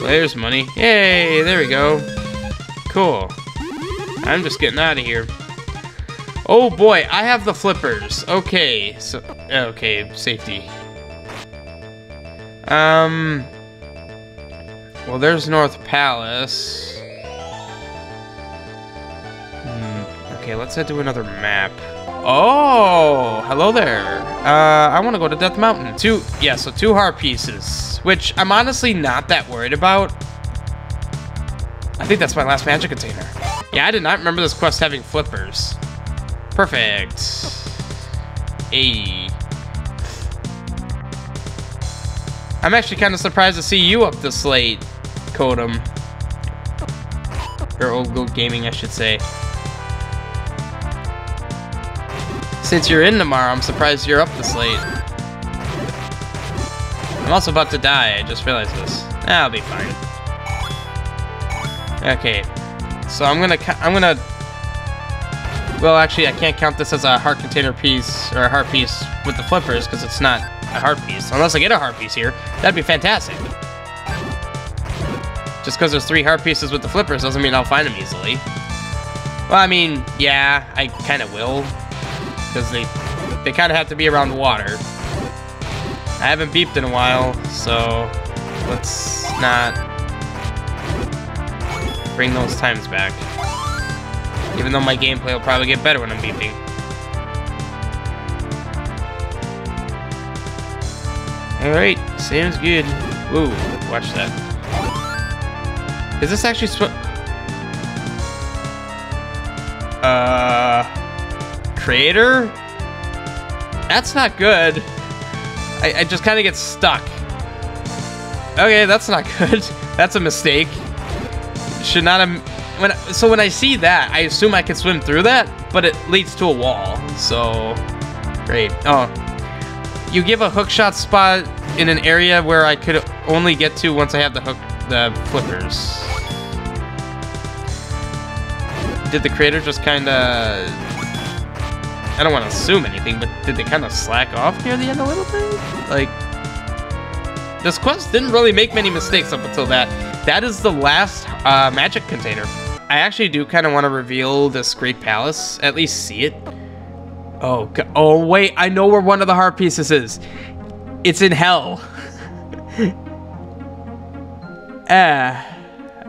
There's money. Yay, there we go. Cool. I'm just getting out of here. Oh boy, I have the flippers. Okay, so okay, safety. Um Well, there's North Palace. Hmm, okay, let's head to another map. Oh, hello there. Uh, I want to go to Death Mountain. Two, yeah, so two heart pieces, which I'm honestly not that worried about. I think that's my last magic container. Yeah, I did not remember this quest having flippers. Perfect. Hey. I'm actually kind of surprised to see you up this late, Kodum. Or Old Gold Gaming, I should say. Since you're in tomorrow, I'm surprised you're up this late. I'm also about to die, I just realized this. I'll be fine. Okay, so I'm gonna, I'm gonna, well actually I can't count this as a heart container piece, or a heart piece with the flippers, because it's not a heart piece. Unless I get a heart piece here, that'd be fantastic. Just because there's three heart pieces with the flippers doesn't mean I'll find them easily. Well, I mean, yeah, I kind of will because they they kind of have to be around water. I haven't beeped in a while, so let's not bring those times back. Even though my gameplay will probably get better when I'm beeping. Alright, sounds good. Ooh, watch that. Is this actually sw- Uh creator? That's not good. I, I just kind of get stuck. Okay, that's not good. That's a mistake. Should not have... When, so when I see that, I assume I can swim through that, but it leads to a wall, so... Great. Oh. You give a hookshot spot in an area where I could only get to once I have the hook, the flippers. Did the creator just kind of I don't want to assume anything, but did they kind of slack off near the end a little bit? Like, this quest didn't really make many mistakes up until that. That is the last uh, magic container. I actually do kind of want to reveal this great palace, at least see it. Oh, oh wait, I know where one of the heart pieces is. It's in hell. Ah,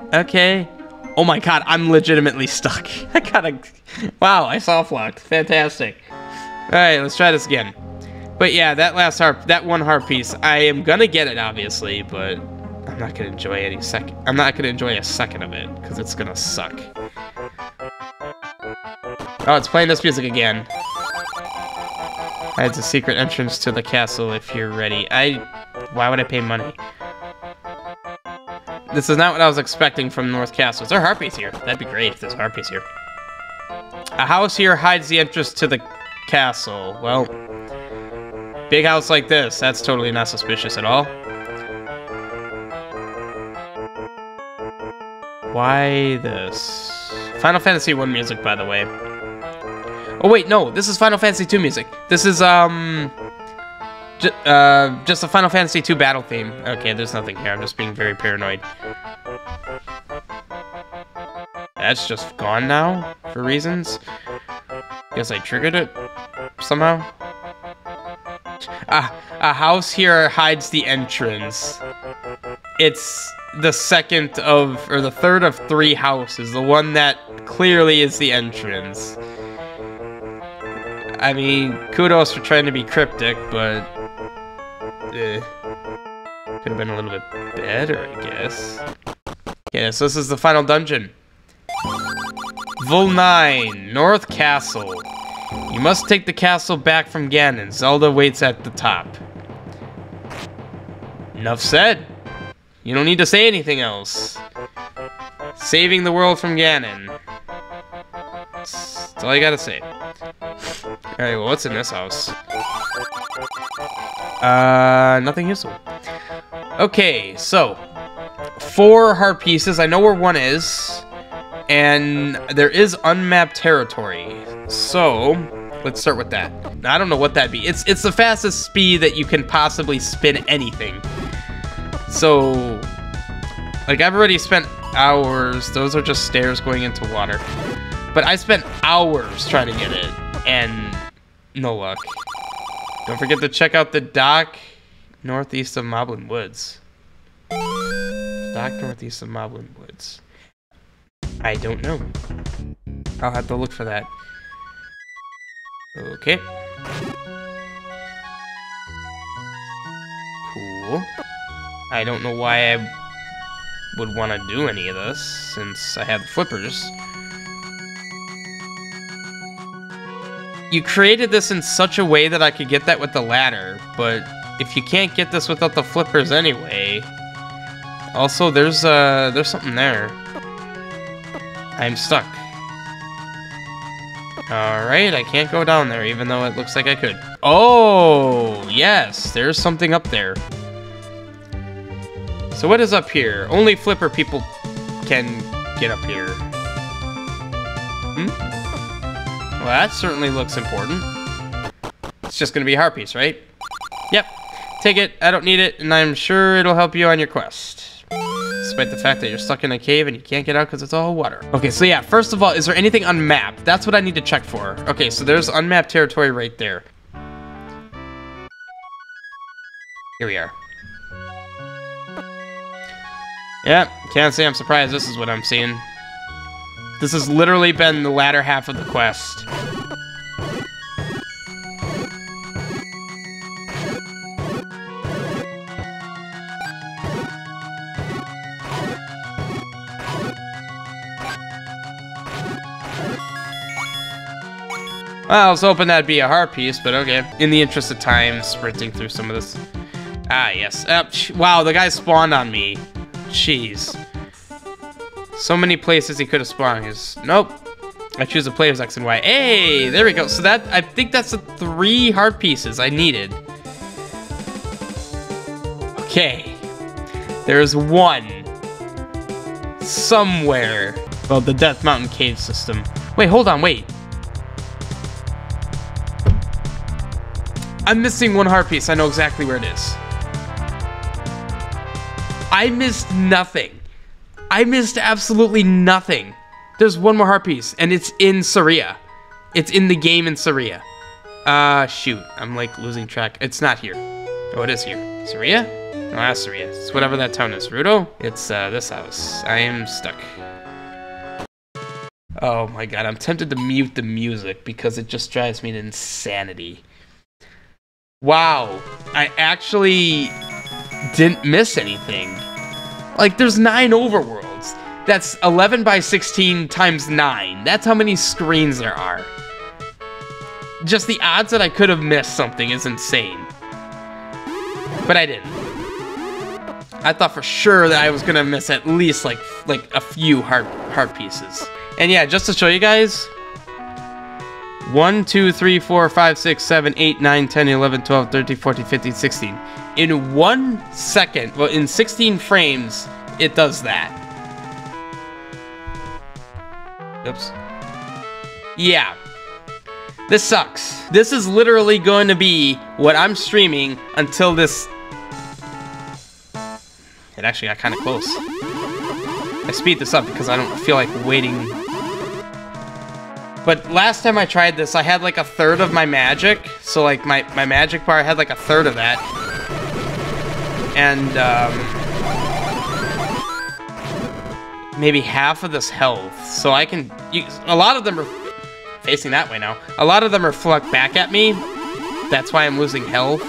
uh, okay. Oh my god, I'm legitimately stuck. I gotta... Wow, I soft. Fantastic. Alright, let's try this again. But yeah, that last harp, that one harp piece, I am gonna get it, obviously, but I'm not gonna enjoy any second. I'm not gonna enjoy a second of it, because it's gonna suck. Oh, it's playing this music again. It's a secret entrance to the castle if you're ready. I... Why would I pay money? This is not what I was expecting from North Castle. Is there harpies here? That'd be great if there's harpies here. A house here hides the entrance to the castle. Well, big house like this, that's totally not suspicious at all. Why this? Final Fantasy 1 music, by the way. Oh wait, no, this is Final Fantasy 2 music. This is, um... Uh, just a Final Fantasy II battle theme. Okay, there's nothing here. I'm just being very paranoid. That's just gone now, for reasons. Guess I triggered it somehow. Ah, a house here hides the entrance. It's the second of, or the third of three houses. The one that clearly is the entrance. I mean, kudos for trying to be cryptic, but uh, could have been a little bit better, I guess. Yeah, so this is the final dungeon. Vol9, North Castle. You must take the castle back from Ganon. Zelda waits at the top. Enough said. You don't need to say anything else. Saving the world from Ganon. That's all you gotta say. Alright, well, what's in this house? Uh, nothing useful. Okay, so four heart pieces. I know where one is, and there is unmapped territory. So let's start with that. I don't know what that'd be. It's it's the fastest speed that you can possibly spin anything. So Like, I've already spent hours. Those are just stairs going into water. But I spent hours trying to get it, and no luck. Don't forget to check out the dock northeast of Moblin Woods. Dock northeast of Moblin Woods. I don't know. I'll have to look for that. Okay. Cool. I don't know why I would want to do any of this, since I have the flippers. You created this in such a way that I could get that with the ladder, but if you can't get this without the flippers anyway... Also, there's, uh, there's something there. I'm stuck. Alright, I can't go down there, even though it looks like I could. Oh, yes, there's something up there. So what is up here? Only flipper people can get up here. Hmm? Well, that certainly looks important. It's just gonna be piece, right? Yep. Take it, I don't need it, and I'm sure it'll help you on your quest. Despite the fact that you're stuck in a cave and you can't get out because it's all water. Okay, so yeah, first of all, is there anything unmapped? That's what I need to check for. Okay, so there's unmapped territory right there. Here we are. Yeah, can't say I'm surprised this is what I'm seeing. This has literally been the latter half of the quest. Well, I was hoping that'd be a heart piece, but okay. In the interest of time, sprinting through some of this. Ah, yes. Uh, wow, the guy spawned on me. Jeez. So many places he could have spawned. He's, nope. I choose a play as X and Y. Hey, there we go. So that, I think that's the three heart pieces I needed. Okay. There's one. Somewhere. Well, the Death Mountain cave system. Wait, hold on, wait. I'm missing one heart piece. I know exactly where it is. I missed nothing. I missed absolutely nothing. There's one more heart piece, and it's in Saria. It's in the game in Saria. Uh, shoot. I'm, like, losing track. It's not here. Oh, it is here. Saria? No, that's Saria. It's whatever that town is. Ruto? It's, uh, this house. I am stuck. Oh my god, I'm tempted to mute the music because it just drives me to insanity. Wow, I actually didn't miss anything. Like, there's nine overworlds. That's 11 by 16 times 9. That's how many screens there are. Just the odds that I could have missed something is insane. But I didn't. I thought for sure that I was gonna miss at least like like a few heart heart pieces. And yeah, just to show you guys, 1, 2, 3, 4, 5, 6, 7, 8, 9, 10, 11, 12, 13, 14, 15, 16. In one second, well, in 16 frames, it does that. Oops. Yeah. This sucks. This is literally going to be what I'm streaming until this... It actually got kind of close. I speed this up because I don't feel like waiting but last time I tried this, I had like a third of my magic. So like my, my magic bar I had like a third of that. And um, maybe half of this health. So I can, you, a lot of them are facing that way now. A lot of them are reflect back at me. That's why I'm losing health.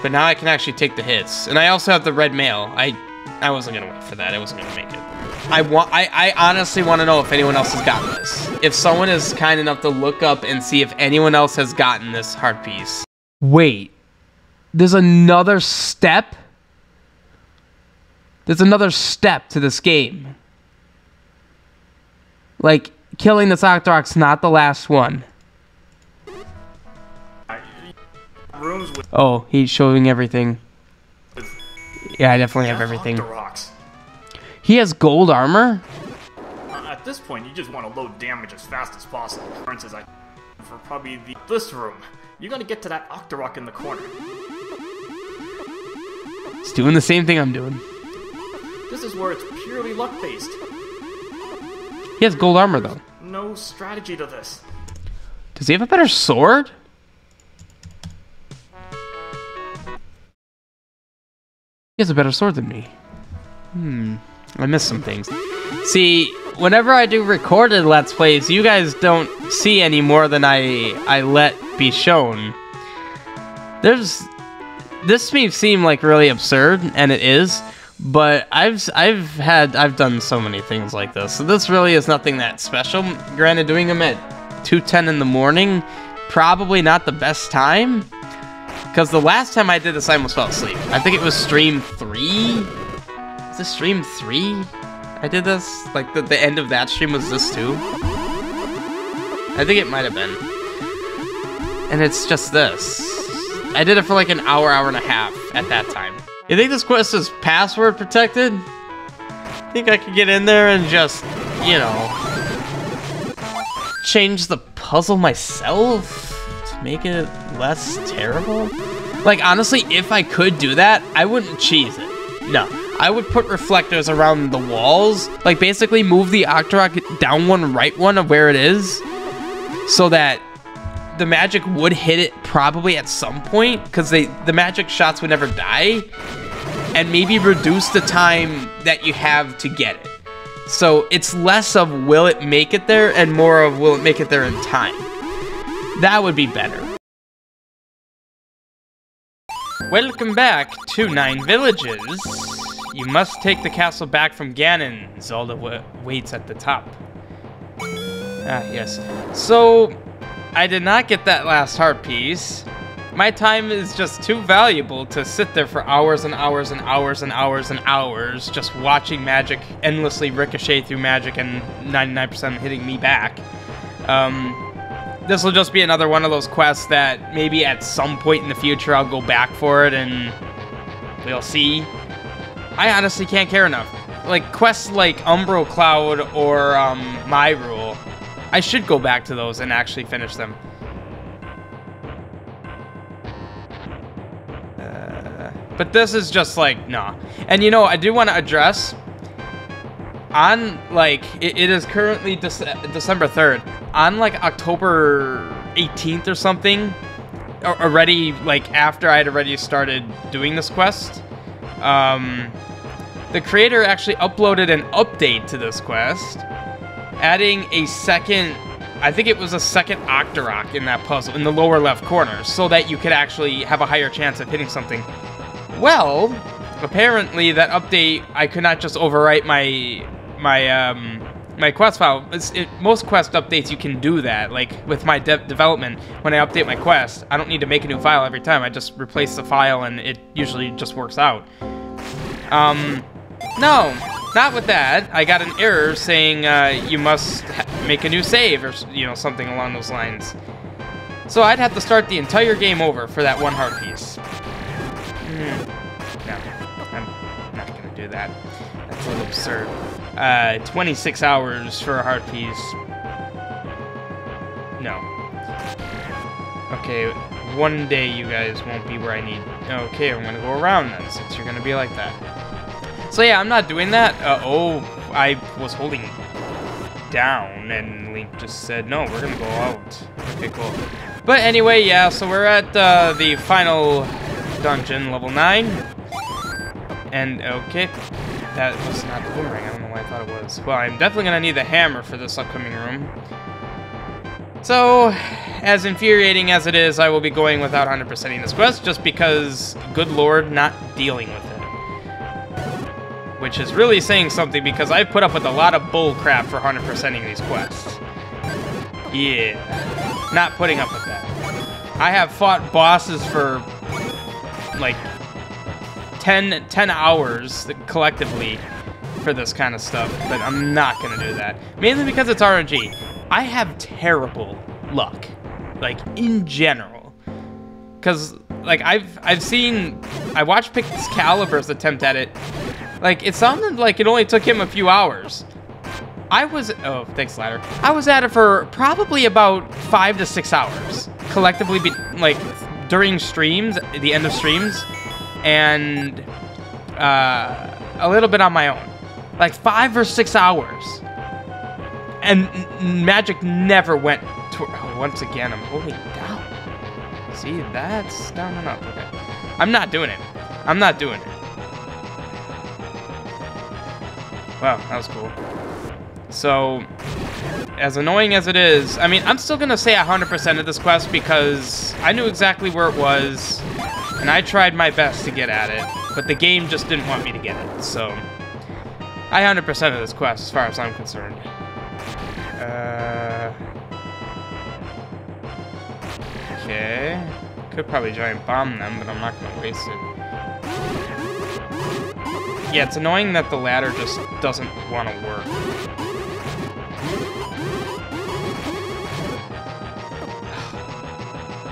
But now I can actually take the hits. And I also have the red mail. I I wasn't gonna wait for that. I wasn't gonna make it. I want. I, I honestly want to know if anyone else has gotten this. If someone is kind enough to look up and see if anyone else has gotten this heart piece. Wait, there's another step. There's another step to this game. Like killing this Octorok's not the last one. Oh, he's showing everything. Yeah, I definitely have everything. He has gold armor? Uh, at this point, you just want to load damage as fast as possible. For instance, I for probably the, this room. You're gonna get to that Octorok in the corner. He's doing the same thing I'm doing. This is where it's purely luck-based. He has gold armor, though. No strategy to this. Does he have a better sword? He has a better sword than me. Hmm. I missed some things. See, whenever I do recorded Let's Plays, you guys don't see any more than I, I let be shown. There's... This may seem like really absurd, and it is, but I've I've had I've done so many things like this. So this really is nothing that special. Granted, doing them at 2:10 in the morning, probably not the best time. Because the last time I did this, I almost fell asleep. I think it was stream three. This stream three? I did this. Like the the end of that stream was this too. I think it might have been. And it's just this. I did it for like an hour, hour and a half at that time. You think this quest is password protected? Think I could get in there and just, you know, change the puzzle myself to make it less terrible? Like, honestly, if I could do that, I wouldn't cheese it. No. I would put reflectors around the walls. Like, basically move the Octorok down one, right one of where it is. So that the magic would hit it probably at some point. Because they the magic shots would never die. And maybe reduce the time that you have to get it. So it's less of will it make it there and more of will it make it there in time. That would be better. Welcome back to Nine Villages. You must take the castle back from Ganon. Zelda waits at the top. Ah, yes. So, I did not get that last heart piece. My time is just too valuable to sit there for hours and hours and hours and hours and hours just watching magic endlessly ricochet through magic and 99% hitting me back. Um, this will just be another one of those quests that maybe at some point in the future I'll go back for it and we'll see. I honestly can't care enough. Like quests like Umbral Cloud or um, Rule, I should go back to those and actually finish them. Uh, but this is just like, nah. And you know, I do want to address on like it, it is currently Dece December 3rd on like October 18th or something already like after I had already started doing this quest um, the creator actually uploaded an update to this quest adding a second I think it was a second Octorok in that puzzle in the lower left corner so that you could actually have a higher chance of hitting something well apparently that update I could not just overwrite my my um, my quest file. It, most quest updates you can do that. Like with my de development, when I update my quest, I don't need to make a new file every time. I just replace the file and it usually just works out. Um, no, not with that. I got an error saying uh, you must make a new save or you know something along those lines. So I'd have to start the entire game over for that one heart piece. Mm. No, I'm not gonna do that. That's a little absurd. Uh, 26 hours for a heart piece. No. Okay, one day you guys won't be where I need... Okay, I'm gonna go around then, since you're gonna be like that. So yeah, I'm not doing that. Uh, oh, I was holding down, and Link just said, no, we're gonna go out. Okay, cool. But anyway, yeah, so we're at uh, the final dungeon, level 9. And, okay, that was not the boomerang. I don't know why I thought it was. Well, I'm definitely to need the hammer for this upcoming room. So, as infuriating as it is, I will be going without 100%ing this quest, just because, good lord, not dealing with it. Which is really saying something, because I've put up with a lot of bull crap for 100%ing these quests. Yeah. Not putting up with that. I have fought bosses for, like, 10, 10 hours collectively for this kind of stuff, but I'm not going to do that. Mainly because it's RNG. I have terrible luck, like, in general. Because, like, I've I've seen... I watched Pixcalibur's attempt at it. Like, it sounded like it only took him a few hours. I was... Oh, thanks, Ladder. I was at it for probably about five to six hours. Collectively, be, like, during streams, the end of streams and uh, a little bit on my own, like five or six hours, and magic never went. To, oh, once again, I'm holding down. See, that's down and up. Okay, I'm not doing it. I'm not doing it. Wow, that was cool. So, as annoying as it is, I mean, I'm still going to say 100% of this quest because I knew exactly where it was, and I tried my best to get at it, but the game just didn't want me to get it, so... I 100% of this quest as far as I'm concerned. Uh... Okay. Could probably giant bomb them, but I'm not going to waste it. Yeah, it's annoying that the ladder just doesn't want to work.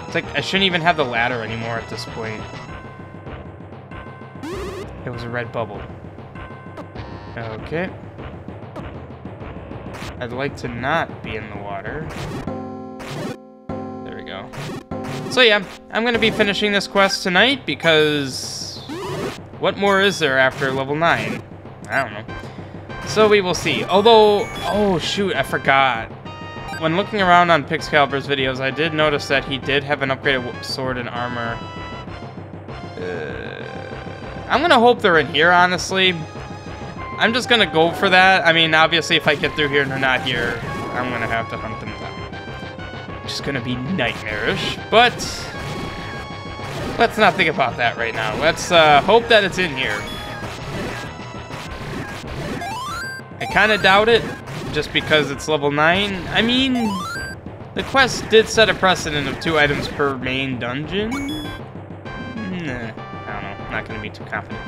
It's like, I shouldn't even have the ladder anymore at this point. It was a red bubble. Okay. I'd like to not be in the water. There we go. So yeah, I'm gonna be finishing this quest tonight because what more is there after level 9? I don't know. So we will see. Although, oh shoot, I forgot. When looking around on Pixcalibur's videos, I did notice that he did have an upgraded sword and armor. Uh, I'm gonna hope they're in here, honestly. I'm just gonna go for that. I mean, obviously, if I get through here and they're not here, I'm gonna have to hunt them down. It's gonna be nightmarish, but Let's not think about that right now. Let's uh, hope that it's in here. I kind of doubt it, just because it's level 9. I mean, the quest did set a precedent of two items per main dungeon. Nah, I don't know. Not going to be too confident.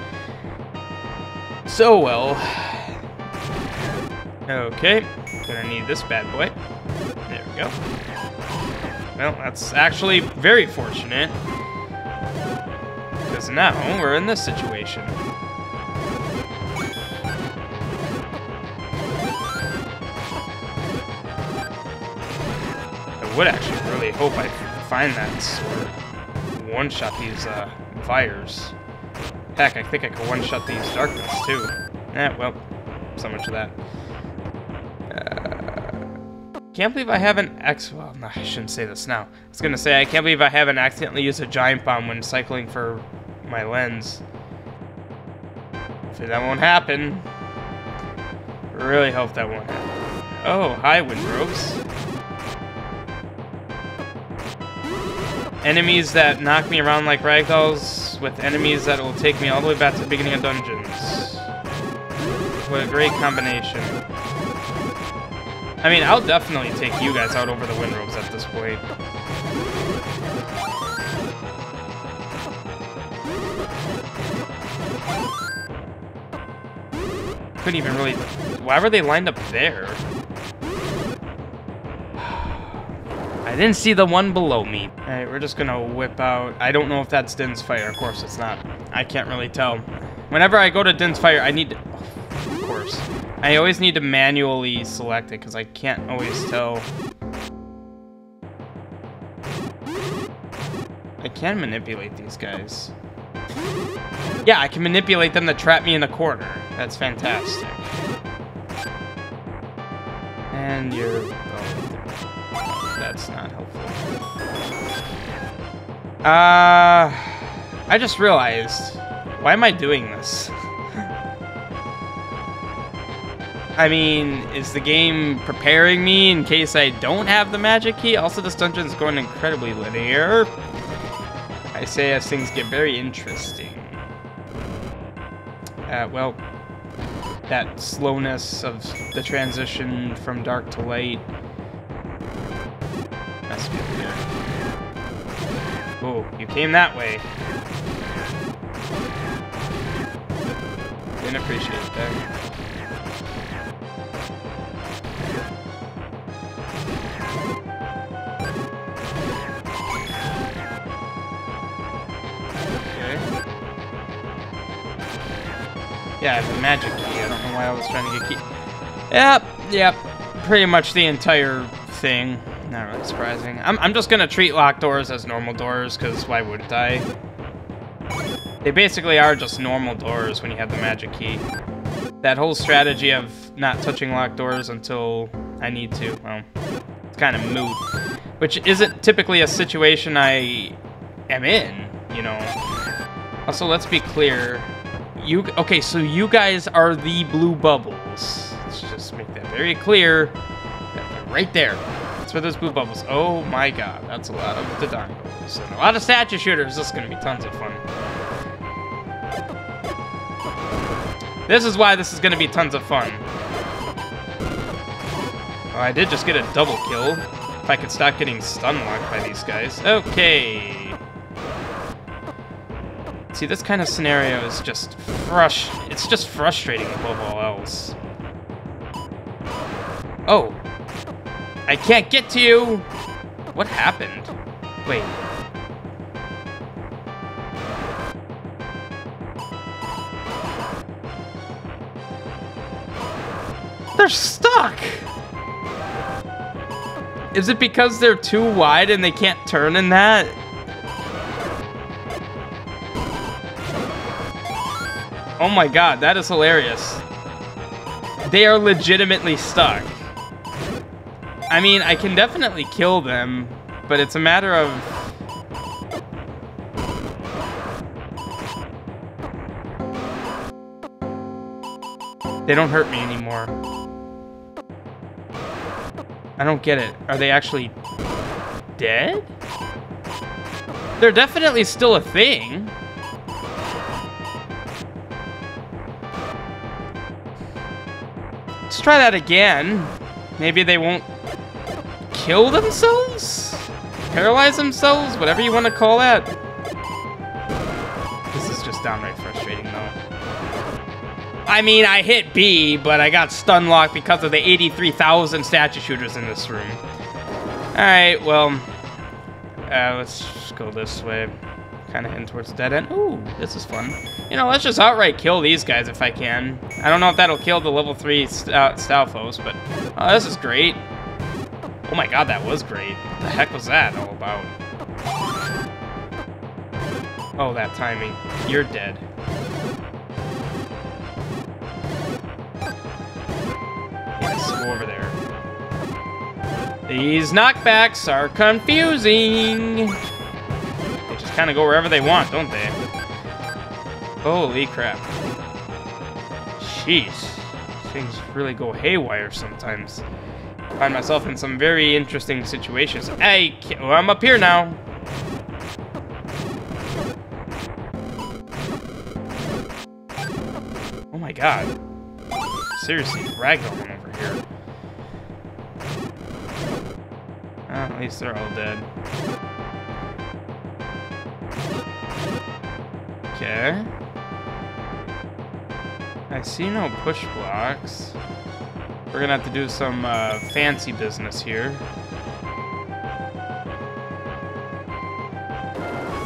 So, well. Okay, gonna need this bad boy. There we go. Well, that's actually very fortunate. Because now we're in this situation. I would actually really hope I find that sword. One-shot these uh, fires. Heck, I think I could one-shot these darkness too. Eh, well, so much of that. Uh, can't believe I haven't ex- well, no, I shouldn't say this now. I was gonna say, I can't believe I haven't accidentally used a giant bomb when cycling for my lens. Hopefully that won't happen. Really hope that won't happen. Oh, hi, Windrobes. Enemies that knock me around like ragdolls with enemies that will take me all the way back to the beginning of dungeons. What a great combination. I mean, I'll definitely take you guys out over the Windrobes at this point. Couldn't even really... Why were they lined up there? I didn't see the one below me. Alright, we're just gonna whip out... I don't know if that's Din's Fire. Of course it's not. I can't really tell. Whenever I go to Din's Fire, I need to... Of course. I always need to manually select it, because I can't always tell... I can manipulate these guys. Yeah, I can manipulate them to trap me in a corner. That's fantastic. And you're... Oh, that's not helpful. Uh... I just realized... Why am I doing this? I mean, is the game preparing me in case I don't have the magic key? Also, this dungeon is going incredibly linear. I say as things get very interesting. Uh, well, that slowness of the transition from dark to light. That's good. Oh, you came that way. Didn't appreciate that. Yeah, I have a magic key. I don't know why I was trying to get key. Yep, yep. Pretty much the entire thing. Not really surprising. I'm, I'm just gonna treat locked doors as normal doors, because why wouldn't I? They basically are just normal doors when you have the magic key. That whole strategy of not touching locked doors until I need to, well, it's kind of moot. Which isn't typically a situation I am in, you know. Also, let's be clear. You Okay, so you guys are the blue bubbles. Let's just make that very clear. Right there. That's where those blue bubbles. Oh my god, that's a lot of Dodongos. And a lot of statue shooters. This is going to be tons of fun. This is why this is going to be tons of fun. Oh, I did just get a double kill. If I could stop getting stun locked by these guys. Okay. See, this kind of scenario is just frust- It's just frustrating above all else. Oh. I can't get to you! What happened? Wait. They're stuck! Is it because they're too wide and they can't turn in that? Oh my god, that is hilarious. They are legitimately stuck. I mean, I can definitely kill them, but it's a matter of... They don't hurt me anymore. I don't get it. Are they actually dead? They're definitely still a thing. Let's try that again. Maybe they won't kill themselves? Paralyze themselves? Whatever you want to call that. This is just downright frustrating, though. I mean, I hit B, but I got stun locked because of the 83,000 statue shooters in this room. Alright, well, uh, let's just go this way. Kind of heading towards the dead end. Ooh, this is fun. You know, let's just outright kill these guys if I can. I don't know if that'll kill the level 3 st uh, Stalfos, but oh, this is great. Oh my god, that was great. What the heck was that all about? Oh, that timing. You're dead. Yes, go over there. These knockbacks are confusing. Kind of go wherever they want, don't they? Holy crap. Jeez. Things really go haywire sometimes find myself in some very interesting situations. Hey, well, I'm up here now. Oh my god. Seriously, ragdolling over here. Uh, at least they're all dead. Okay. I see no push blocks. We're gonna have to do some uh, fancy business here.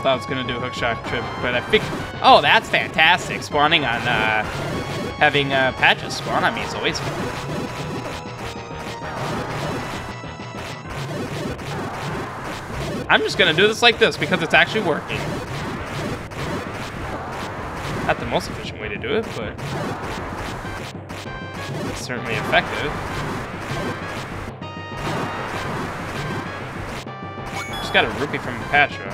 Thought I was gonna do a hookshot trip, but I think. Oh, that's fantastic! Spawning on, uh, having uh, patches spawn on me is always fun. I'm just gonna do this like this because it's actually working. Most efficient way to do it, but it's certainly effective. Just got a rupee from Patra.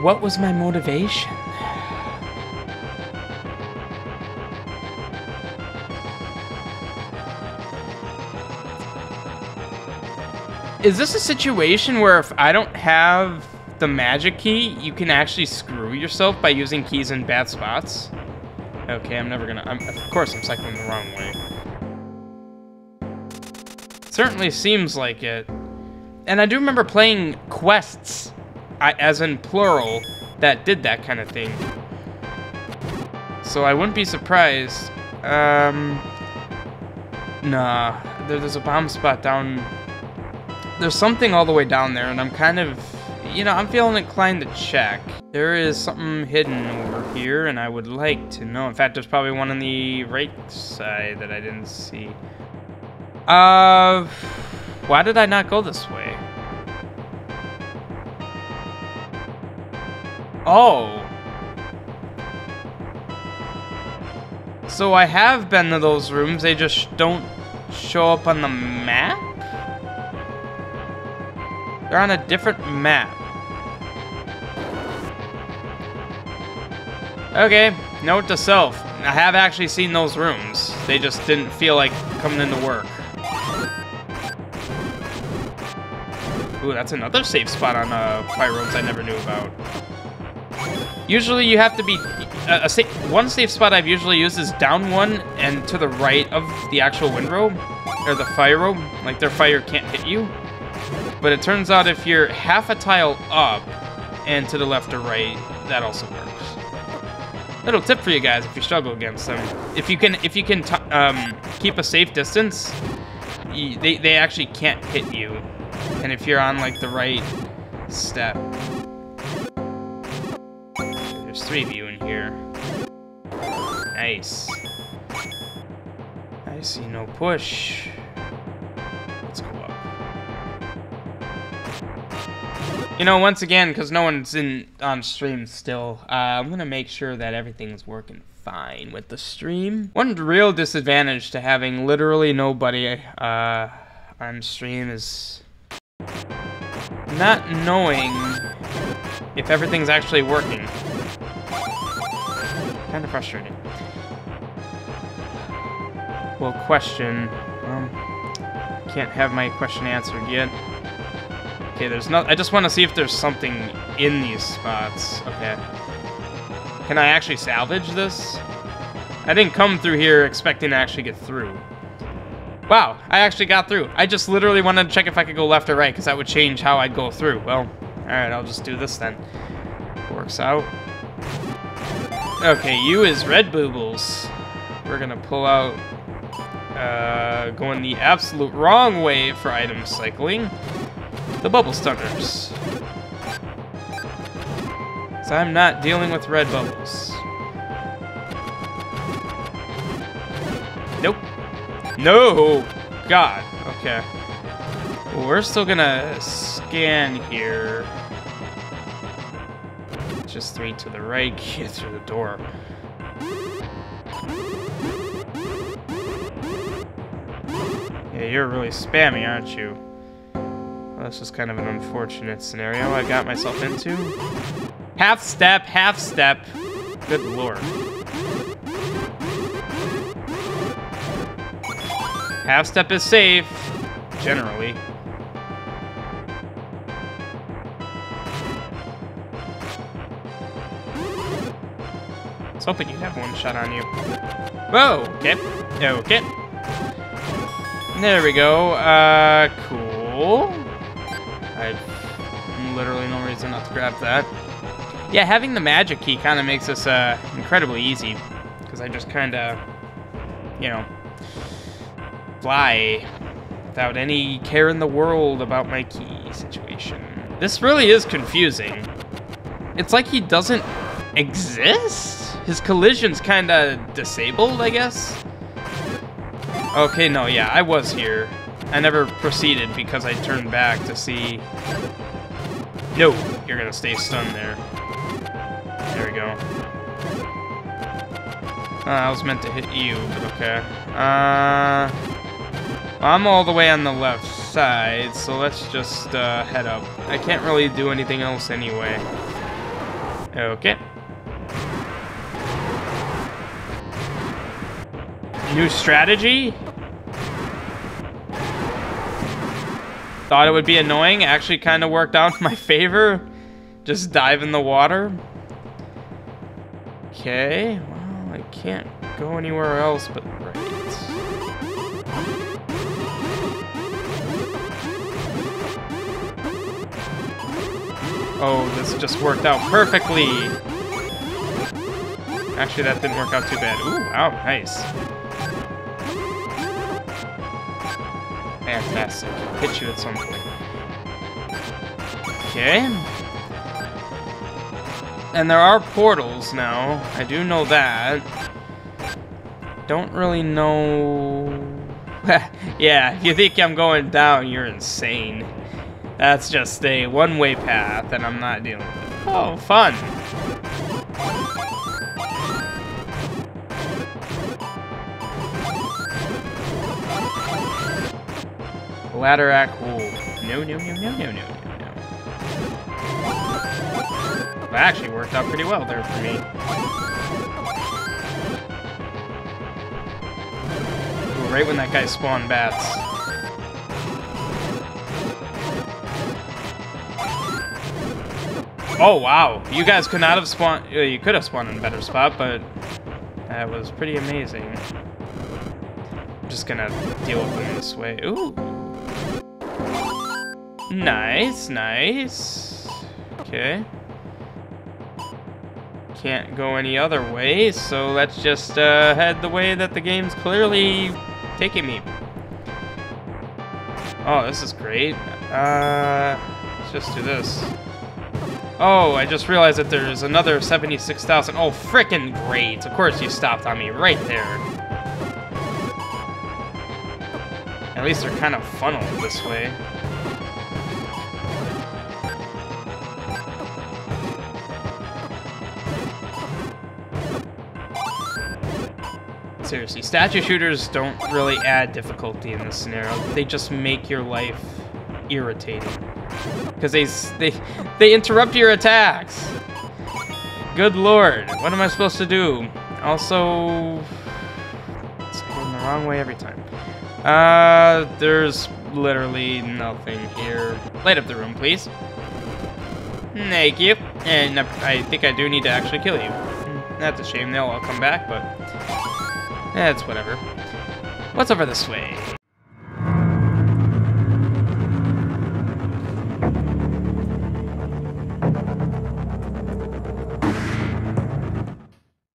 What was my motivation? Is this a situation where if I don't have the magic key, you can actually screw yourself by using keys in bad spots. Okay, I'm never gonna... I'm, of course I'm cycling the wrong way. Certainly seems like it. And I do remember playing quests, as in plural, that did that kind of thing. So I wouldn't be surprised. Um... Nah, there's a bomb spot down... There's something all the way down there, and I'm kind of you know, I'm feeling inclined to check. There is something hidden over here, and I would like to know. In fact, there's probably one on the right side that I didn't see. Uh, why did I not go this way? Oh. So I have been to those rooms, they just don't show up on the map? They're on a different map. Okay, note to self. I have actually seen those rooms. They just didn't feel like coming into work. Ooh, that's another safe spot on uh, Pyrodes I never knew about. Usually you have to be... A, a safe, one safe spot I've usually used is down one and to the right of the actual wind robe. Or the fire robe. Like, their fire can't hit you. But it turns out if you're half a tile up and to the left or right, that also works. Little tip for you guys if you struggle against them. If you can, if you can um, keep a safe distance, they, they actually can't hit you. And if you're on like the right step, there's three of you in here. Nice. I see no push. You know, once again, because no one's in on stream still, uh, I'm gonna make sure that everything's working fine with the stream. One real disadvantage to having literally nobody uh, on stream is not knowing if everything's actually working. Kind of frustrating. Well, question. Um, can't have my question answered yet. Okay, there's not. I just want to see if there's something in these spots. Okay. Can I actually salvage this? I didn't come through here expecting to actually get through. Wow, I actually got through. I just literally wanted to check if I could go left or right, because that would change how I'd go through. Well, alright, I'll just do this then. Works out. Okay, you is Red Boobles. We're gonna pull out... Uh, going the absolute wrong way for item cycling. The Bubble Stunners. So I'm not dealing with red bubbles. Nope. No! God. Okay. We're still gonna scan here. Just three to the right, get through the door. Yeah, you're really spammy, aren't you? Well, this is kind of an unfortunate scenario I got myself into. Half step, half step. Good lord. Half step is safe, generally. I was hoping you'd have one shot on you. Whoa, okay, okay. There we go, uh, cool. I literally no reason not to grab that. Yeah, having the magic key kind of makes this uh, incredibly easy. Because I just kind of, you know, fly without any care in the world about my key situation. This really is confusing. It's like he doesn't exist? His collision's kind of disabled, I guess? Okay, no, yeah, I was here. I never proceeded because I turned back to see... No, you're gonna stay stunned there. There we go. Uh, I was meant to hit you, but okay. Uh, I'm all the way on the left side, so let's just uh, head up. I can't really do anything else anyway. Okay. New strategy? Thought it would be annoying, actually kind of worked out in my favor. Just dive in the water. Okay, well, I can't go anywhere else but right. Oh, this just worked out perfectly. Actually, that didn't work out too bad. Ooh, wow, nice. Fantastic. Hit you at some point. Okay. And there are portals now. I do know that. Don't really know yeah, if you think I'm going down, you're insane. That's just a one-way path, and I'm not dealing with it. Oh, fun. Ladder act. Ooh. No, no, no, no, no, no, no. That actually worked out pretty well there for me. Right when that guy spawned bats. Oh, wow. You guys could not have spawned... uh, You could have spawned in a better spot, but... That was pretty amazing. I'm just gonna deal with them this way. Ooh. Nice, nice. Okay. Can't go any other way, so let's just uh, head the way that the game's clearly taking me. Oh, this is great. Uh, let's just do this. Oh, I just realized that there's another 76,000. Oh, frickin' great. Of course you stopped on me right there. At least they're kind of funneled this way. Seriously, statue shooters don't really add difficulty in this scenario. They just make your life irritating. Because they, they, they interrupt your attacks. Good lord, what am I supposed to do? Also, it's going the wrong way every time. Uh, there's literally nothing here. Light up the room, please. Thank you. And I think I do need to actually kill you. That's a shame, they'll all come back, but... Eh, That's whatever. What's over this way?